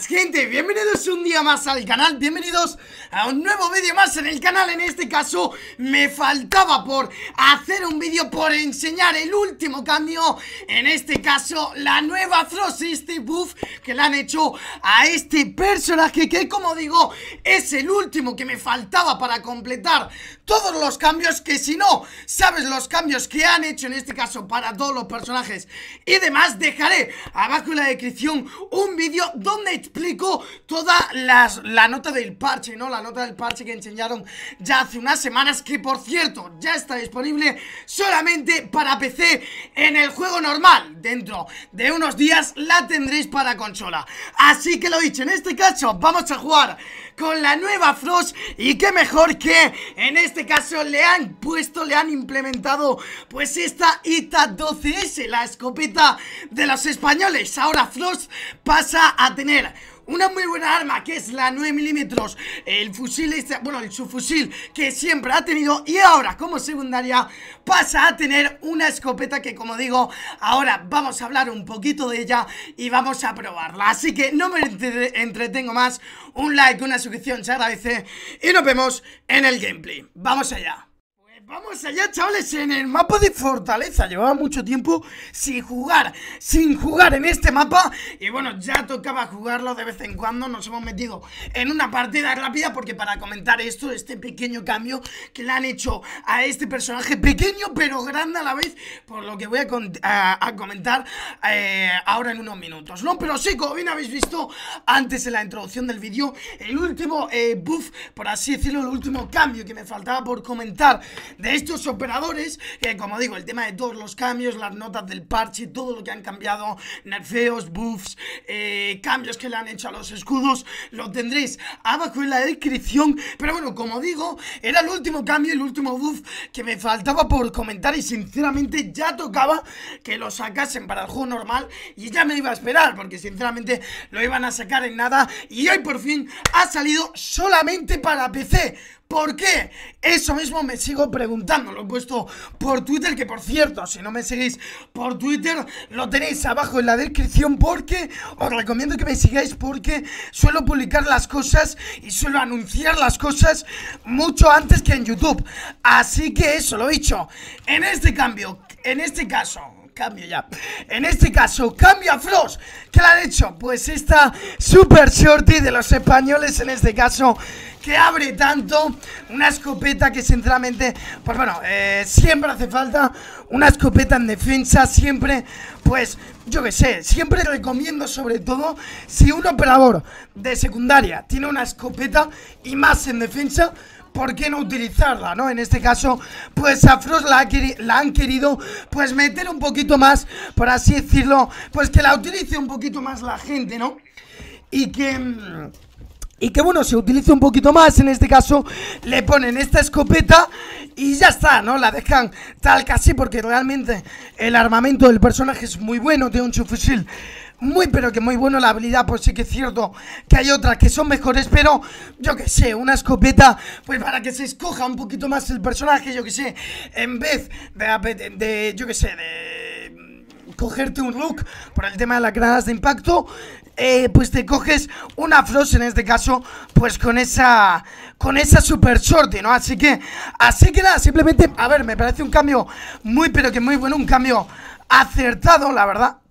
gente, bienvenidos un día más al canal, bienvenidos a un nuevo vídeo más en el canal. En este caso me faltaba por hacer un vídeo por enseñar el último cambio. En este caso la nueva Frost, este buff que le han hecho a este personaje Que como digo es el último que me faltaba para completar todos los cambios Que si no sabes los cambios que han hecho en este caso para todos los personajes y demás Dejaré abajo en la descripción un vídeo donde explico toda las, la nota del parche, ¿no? La nota del parche que enseñaron ya hace unas semanas Que por cierto ya está disponible solamente para PC en el juego normal. Dentro de unos días la tendréis para consola. Así que lo dicho, en este caso vamos a jugar con la nueva Frost Y qué mejor que en este caso le han puesto, le han implementado pues esta ITA 12S La escopeta de los españoles. Ahora Frost pasa a tener una muy buena arma que es la 9 milímetros. El fusil, este, bueno, el subfusil que siempre ha tenido Y ahora como secundaria pasa a tener una escopeta que como digo Ahora vamos a hablar un poquito de ella y vamos a probarla. Así que no me entretengo más. Un like, una suscripción se agradece Y nos vemos en el gameplay. Vamos allá Vamos allá, chavales, en el mapa de Fortaleza. Llevaba mucho tiempo sin jugar Sin jugar en este mapa. Y bueno, ya tocaba jugarlo de vez en cuando. Nos hemos metido en una partida rápida Porque para comentar esto, este pequeño cambio Que le han hecho a este personaje Pequeño pero grande a la vez Por lo que voy a, comentar eh, Ahora en unos minutos, ¿no? Pero sí, como bien habéis visto Antes en la introducción del vídeo El último eh, buff, por así decirlo El último cambio que me faltaba por comentar de estos operadores Que como digo, el tema de todos los cambios Las notas del parche, todo lo que han cambiado Nerfeos, buffs, eh, cambios que le han hecho a los escudos Lo tendréis abajo en la descripción. Pero bueno, como digo, era el último cambio El último buff que me faltaba por comentar Y sinceramente ya tocaba que lo sacasen para el juego normal Y ya me iba a esperar Porque sinceramente lo iban a sacar en nada Y hoy por fin ha salido solamente para PC ¿Por qué? Eso mismo me sigo preguntando Lo he puesto por Twitter Que por cierto, si no me seguís por Twitter Lo tenéis abajo en la descripción Porque os recomiendo que me sigáis Porque suelo publicar las cosas Y suelo anunciar las cosas Mucho antes que en YouTube Así que eso, lo he dicho En este cambio, en este caso cambio ya En este caso, cambio a Frost ¿Qué le han hecho? Pues esta super shorty de los españoles En este caso que abre tanto Una escopeta que sinceramente Pues bueno, eh, siempre hace falta Una escopeta en defensa Siempre, pues, yo que sé Siempre recomiendo sobre todo Si un operador de secundaria Tiene una escopeta y más en defensa ¿por qué no utilizarla, no? En este caso, pues a Frost la, la, han querido, pues meter un poquito más, por así decirlo, pues que la utilice un poquito más la gente, ¿no? Y que... Y que bueno, se utilice un poquito más, en este caso le ponen esta escopeta y ya está, ¿no? La dejan tal casi porque realmente el armamento del personaje es muy bueno, tiene un subfusil muy pero que muy bueno la habilidad, pues sí que es cierto que hay otras que son mejores, pero yo que sé, una escopeta, pues para que se escoja un poquito más el personaje, yo que sé, en vez de, de yo que sé, de cogerte un look por el tema de las granadas de impacto, eh, pues te coges una Frost en este caso, pues con esa, con esa super shorty, ¿no? Así que, así que nada, simplemente, a ver, me parece un cambio muy, pero que muy bueno, un cambio acertado, la verdad.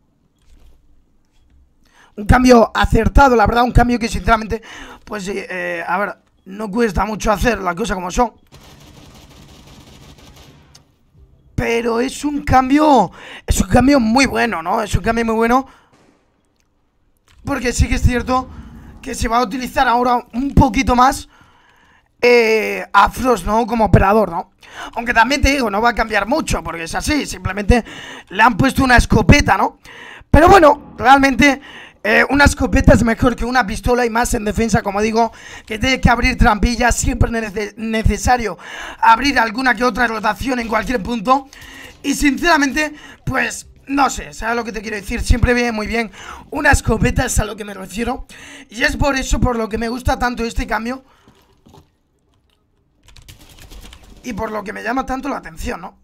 Un cambio acertado, la verdad, un cambio que sinceramente, pues, eh, a ver, no cuesta mucho hacer las cosas como son. Pero es un cambio, es un cambio muy bueno, ¿no? Es un cambio muy bueno porque sí que es cierto que se va a utilizar ahora un poquito más eh, a Frost, ¿no? Como operador, ¿no? Aunque también te digo, no va a cambiar mucho, porque es así, simplemente le han puesto una escopeta, ¿no? Pero bueno, realmente eh, una escopeta es mejor que una pistola y más en defensa, como digo, que tiene que abrir trampillas, siempre es necesario abrir alguna que otra rotación en cualquier punto. Y sinceramente, pues no sé, ¿sabes lo que te quiero decir? Siempre viene muy bien una escopeta, es a lo que me refiero Y es por eso por lo que me gusta tanto este cambio Y por lo que me llama tanto la atención, ¿no?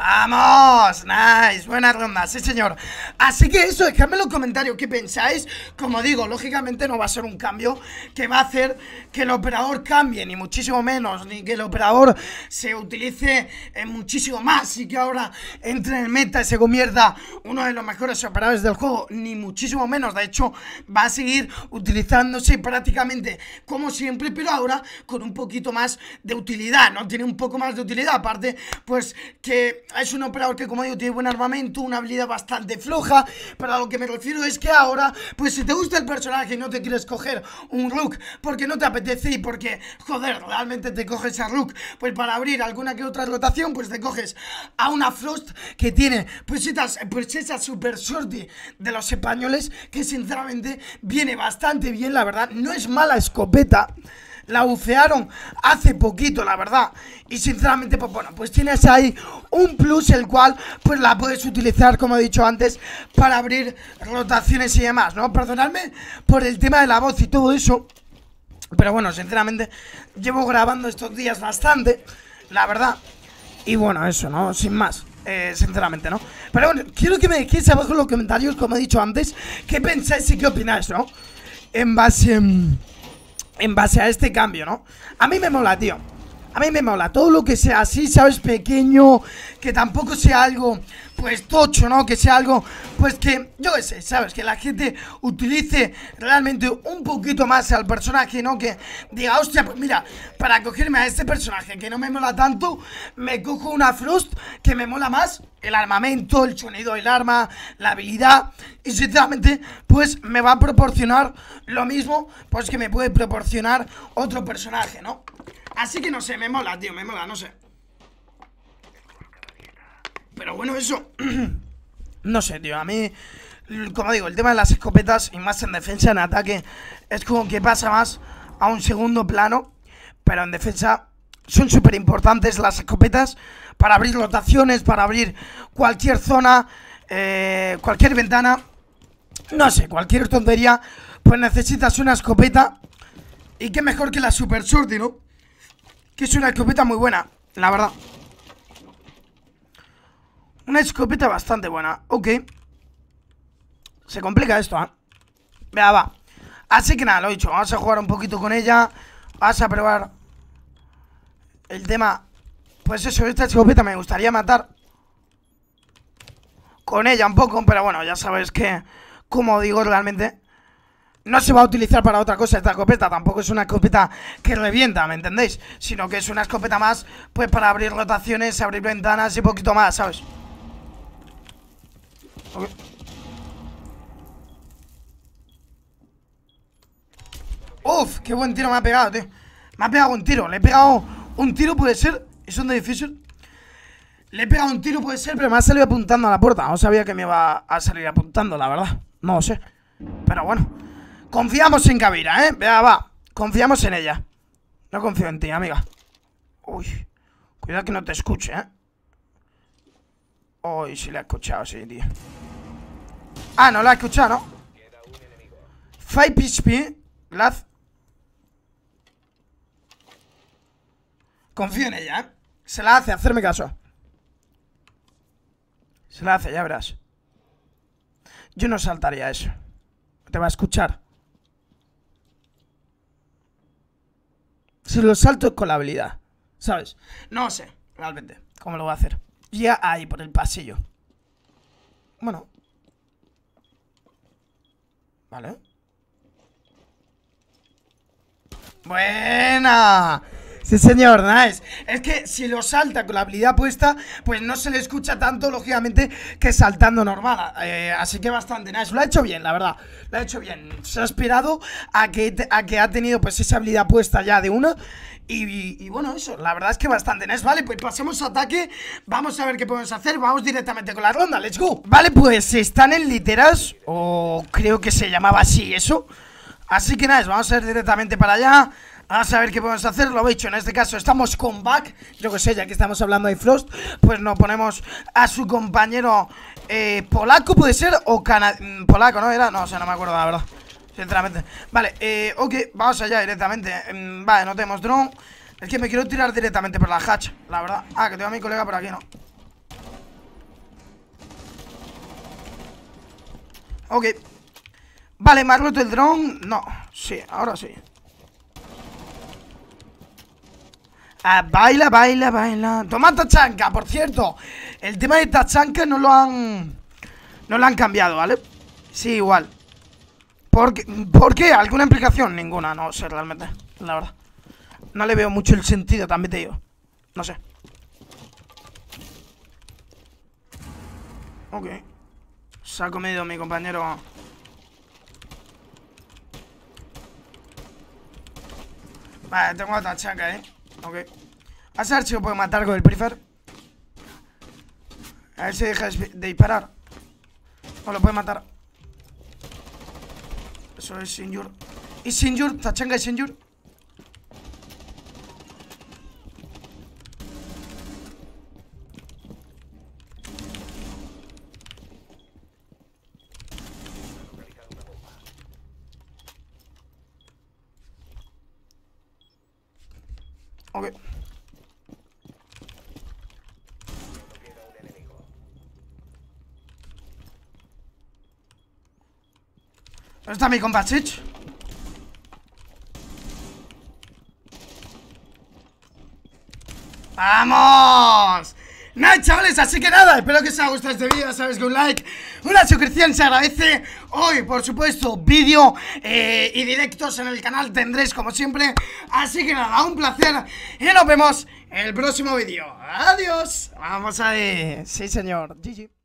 Vamos, nice, buena ronda, sí señor Así que eso, dejadme en los comentarios qué pensáis Como digo, lógicamente no va a ser un cambio que va a hacer que el operador cambie Ni muchísimo menos, ni que el operador se utilice muchísimo más Y que ahora entre en el meta y se convierta uno de los mejores operadores del juego Ni muchísimo menos, de hecho va a seguir utilizándose prácticamente como siempre Pero ahora con un poquito más de utilidad, ¿no? Tiene un poco más de utilidad, aparte pues que es un operador que como digo tiene buen armamento, una habilidad bastante floja Pero a lo que me refiero es que ahora, pues si te gusta el personaje y no te quieres coger un Rook Porque no te apetece y porque, joder, realmente te coges a Rook Pues para abrir alguna que otra rotación, pues te coges a una Frost que tiene pues, pues esa super shorty de los españoles Que sinceramente viene bastante bien, la verdad, no es mala escopeta la bucearon hace poquito, la verdad. Y sinceramente, pues bueno, pues tienes ahí un plus el cual pues la puedes utilizar, como he dicho antes, para abrir rotaciones y demás, ¿no? Perdonadme por el tema de la voz y todo eso. Pero bueno, sinceramente, llevo grabando estos días bastante, la verdad. Y bueno, eso, ¿no? Sin más. Eh, sinceramente, ¿no? Pero bueno, quiero que me dejéis abajo en los comentarios, como he dicho antes, qué pensáis y qué opináis, ¿no? En base en base a este cambio, ¿no? A mí me mola, tío. A mí me mola todo lo que sea así, ¿sabes? Pequeño, que tampoco sea algo, pues, tocho, ¿no? Que sea algo, pues, que, yo sé, ¿sabes? Que la gente utilice realmente un poquito más al personaje, ¿no? Que diga, hostia, pues mira, para cogerme a este personaje que no me mola tanto, me cojo una Frost que me mola más el armamento, el sonido del arma, la habilidad y sinceramente pues me va a proporcionar lo mismo pues que me puede proporcionar otro personaje, ¿no? Así que no sé, me mola, tío, me mola, no sé Pero bueno, eso No sé, tío, a mí Como digo, el tema de las escopetas y más en defensa, en ataque Es como que pasa más a un segundo plano Pero en defensa son súper importantes las escopetas para abrir rotaciones, para abrir cualquier zona, eh, cualquier ventana, no sé, cualquier tontería, pues necesitas una escopeta. Y qué mejor que la Super Shorty, ¿no? Que es una escopeta muy buena, la verdad. Una escopeta bastante buena, ok. Se complica esto, ¿eh? Vea, va. Así que nada, lo he dicho, vamos a jugar un poquito con ella. Vamos a probar el tema pues eso, esta escopeta me gustaría matar Con ella un poco Pero bueno, ya sabes que Como digo, realmente no se va a utilizar para otra cosa esta escopeta Tampoco es una escopeta que revienta, ¿me entendéis? Sino que es una escopeta más Pues para abrir rotaciones, abrir ventanas y poquito más, ¿sabes? Uf, qué buen tiro me ha pegado, tío Me ha pegado un tiro, le he pegado un tiro puede ser ¿Es un difícil? Le he pegado un tiro, puede ser, pero me ha salido apuntando a la puerta. No sabía que me iba a salir apuntando, la verdad. No lo sé. Pero bueno. Confiamos en Kavira, ¿eh? Vea, va. Confiamos en ella. No confío en ti, amiga. Uy. Cuidado que no te escuche, ¿eh? Uy, sí le ha escuchado, sí, tío. Ah, no la ha escuchado, ¿no? Five PHP. Laz. Confío en ella, ¿eh? Se la hace, hacerme caso. Se la hace, ya verás. Yo no saltaría eso. Te va a escuchar. Si lo salto con la habilidad. ¿Sabes? No sé, realmente, cómo lo voy a hacer. Ya ahí, por el pasillo. Bueno. Vale. Buena. Sí, señor, nice. Es que si lo salta con la habilidad puesta, pues no se le escucha tanto, lógicamente, que saltando normal. Eh, así que bastante nice. Lo ha hecho bien, la verdad. Lo ha hecho bien. Se ha esperado a que, a que ha tenido pues esa habilidad puesta ya de una. Y, bueno, eso, la verdad es que bastante nice Vale, pues pasemos a ataque Vamos a ver qué podemos hacer Vamos directamente con la ronda, let's go Vale, pues están en literas O creo que se llamaba así eso Así que nada, vamos a ir directamente para allá a saber qué podemos hacer, lo he hecho en este caso, estamos con Back, yo que sé, ya que estamos hablando de Frost, pues nos ponemos a su compañero eh, polaco, puede ser, o cana mm, polaco, ¿no? Era, no, o sea, no me acuerdo la verdad, sinceramente. Vale, eh, ok, vamos allá directamente, mm, vale, no tenemos drone, es que me quiero tirar directamente por la hatch, la verdad. Ah, que tengo a mi colega por aquí, ¿no? Ok. Vale, me ha roto el drone. No, sí, ahora sí. Ah, baila, baila, baila. Toma tachanca, por cierto. El tema de tachanca no lo han... No lo han cambiado, ¿vale? Sí, igual. ¿Por qué? ¿Alguna implicación? Ninguna, no sé realmente, la verdad. No le veo mucho el sentido, también te. No sé. Ok. Se ha comido mi compañero. Vale, tengo otra chaca, eh. Ok. A lo puedo matar con el prefer. A ver si deja de disparar. O lo puede matar. Eso es Sinjur. ¿Y Sinjur? ¿Tachanga y Sinjur? Ok. ¿Dónde está mi compa Chich? ¡Vamos! Nada, chavales, así que nada, espero que os haya gustado este vídeo, sabes que un like, una suscripción se agradece. Hoy, por supuesto, vídeo eh, y directos en el canal tendréis como siempre. Así que nada, un placer y nos vemos en el próximo vídeo. Adiós. Vamos a ver, sí señor, GG